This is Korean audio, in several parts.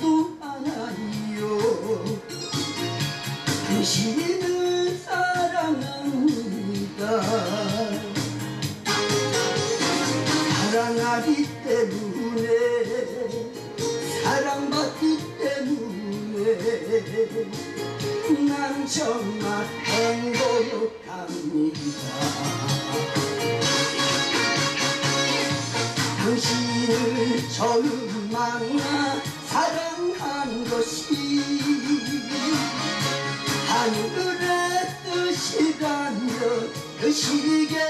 수 하나요. 그시는 사랑합니다. 사랑하기 때문에 사랑받기 때문에 난 정말 행복합니다. 당신을 처음 만나 뜻이라면 뜻이겠지요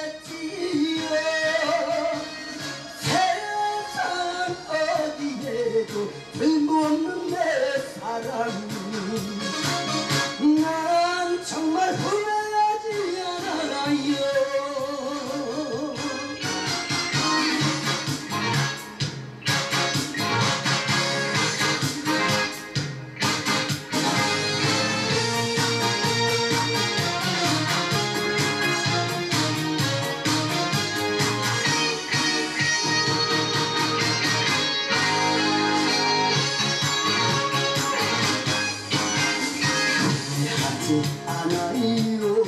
세상 어디에도 틀림없는 내 사랑 난 하지 않아요.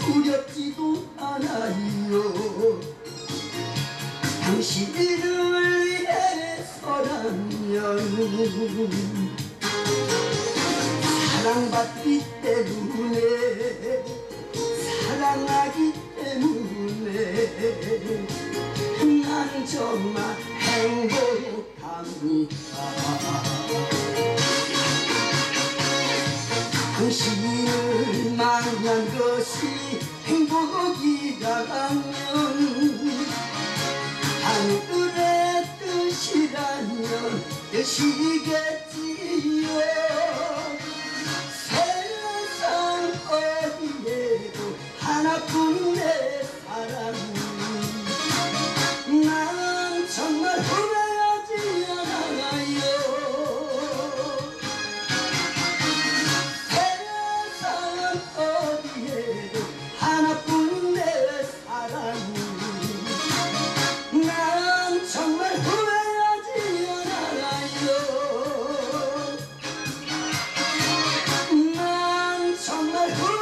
두렵지도 않아요. 당신을 위해서라면 사랑받기 때문에 사랑하기 때문에 난 정말 행복합니다 당신을 만난 것이 행복이라면 하늘의 뜻이라면 뜻이겠지요. 세상 어디에도 하나뿐인 내 사랑 아,